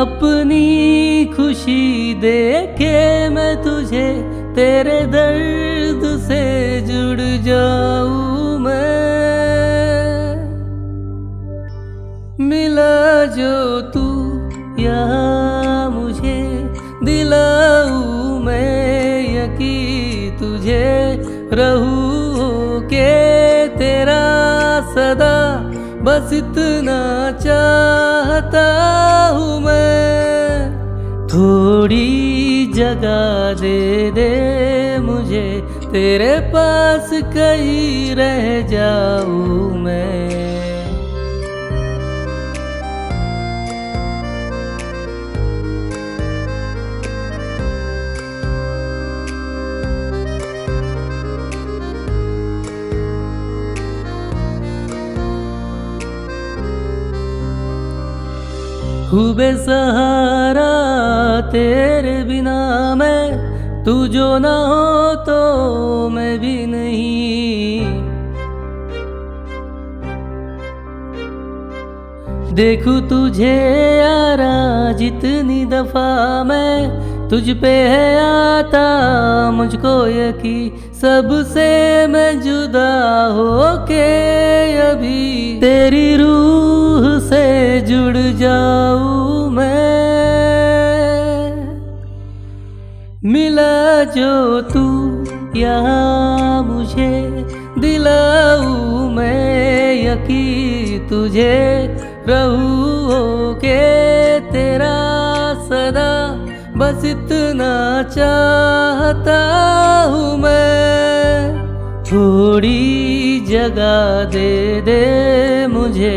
अपनी खुशी देखे मैं तुझे, तेरे दर्द से जुड़ जाऊँ मैं। मिला जो तू यहाँ मुझे, दिलाऊ मैं यकी तुझे, रहू के तेरा सदा। बस इतना चाहता हूँ मैं। थोड़ी जगह दे दे मुझे, तेरे पास कहीं रह जाऊँ मैं। खूबे सहारा तेरे बिना मैं, तू जो ना हो तो मैं भी नहीं। देखू तुझे यारा जितनी दफ़ा मैं, तुझ पे है आता मुझको यकी सबसे मैं जुदा हो के अभी तेरी रूह जुड़ जाऊँ मैं। मिला जो तू यहाँ मुझे दिलाऊ मैं। यकी तुझे रहू के तेरा सदा बस इतना चाहता हूँ मैं। थोड़ी जगह दे दे मुझे